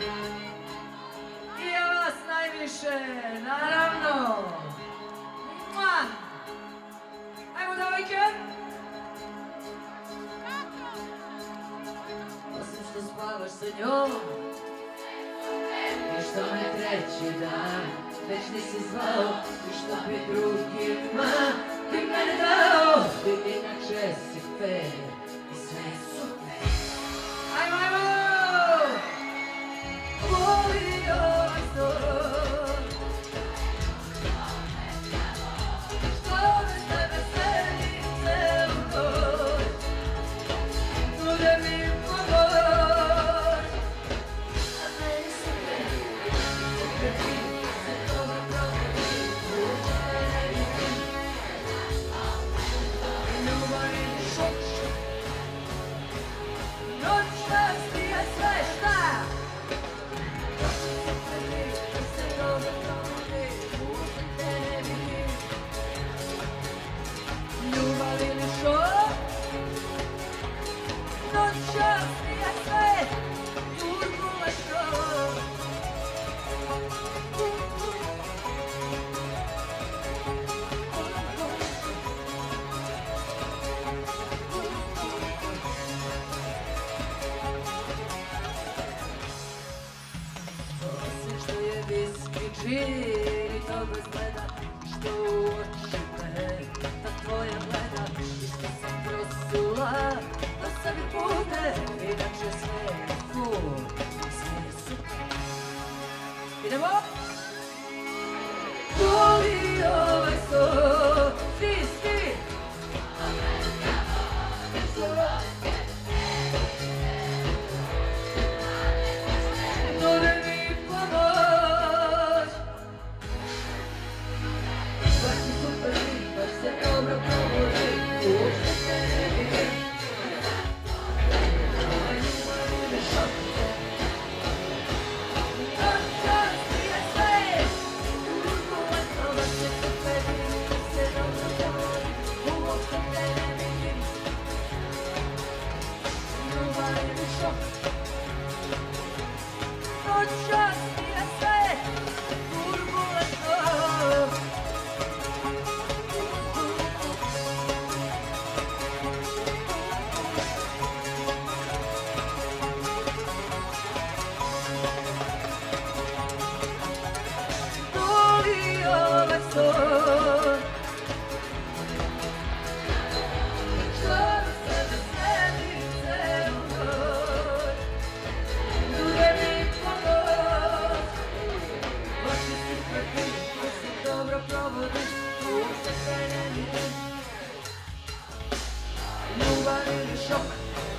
I ja vas najviše, naravno. Mua! Ajmo devojke. Osim što spavaš sa njom I što me treći dan Već nisi zvao I što bi drugima Ti mene dao Ti inače si fair I sve je super Noćas ti je viski čir i to Što u ta tvoja gleda prosula da sebi pune Inače je full, sve je super Idemo! Voli ovaj sto, shot. Not shot. shook.